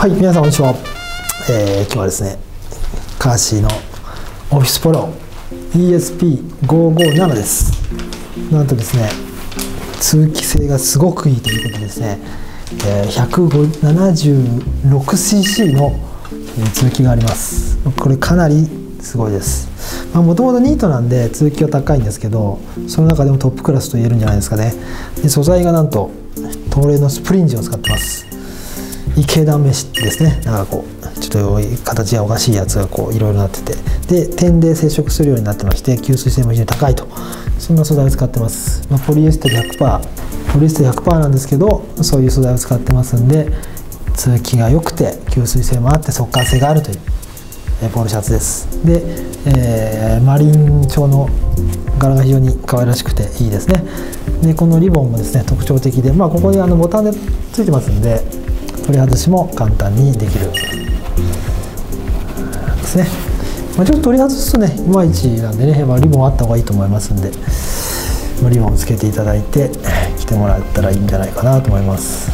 はい皆さんこんにちは、えー、今日はですねカーシーのオフィスプロ ESP557 です。なんとですね通気性がすごくいいということでですね、えー、176cc の通気があります。これかなりすごいです。もともとニートなんで通気は高いんですけどその中でもトップクラスと言えるんじゃないですかね。で素材がなんと東レのスプリンジを使ってます。池田飯ですね。なんかこうちょっと形がおかしいやつがこういろいろなってて。で点で接触するようになってまして吸水性も非常に高いと。そんな素材を使ってます、まあ、ポリエステル100%ポリエステル100%なんですけどそういう素材を使ってますんで通気が良くて吸水性もあって速乾性があるというポールシャツです。で、えー、マリン調の柄が非常に可愛らしくていいですね。でこのリボンもですね特徴的で、まあ、ここにあのボタンでついてますんで取り外しも簡単にできる。ですね、まあ、ちょっと取り外すとねいまいちなんでね、まあ、リボンあった方がいいと思いますんで、ま、リボンつけていただいて着てもらったらいいんじゃないかなと思います、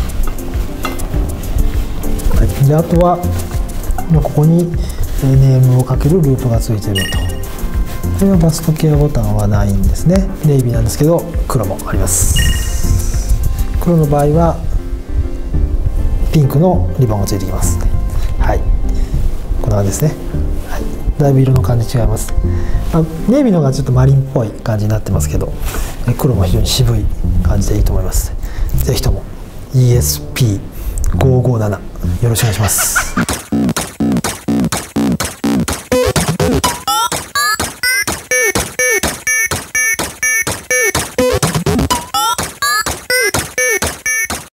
はい、であとは、ま、ここにネームをかけるループがついてると。これはバストケアボタンはないんですね。ネイビーなんですけど黒もあります。黒の場合はピンクのリボンがついてきます。はい。こんな感じですね、はい、だいぶ色の感じ違います、まあ、ネイビーの方がちょっとマリンっぽい感じになってますけど黒も非常に渋い感じでいいと思います。是非とも ESP557 よろしくお願いします。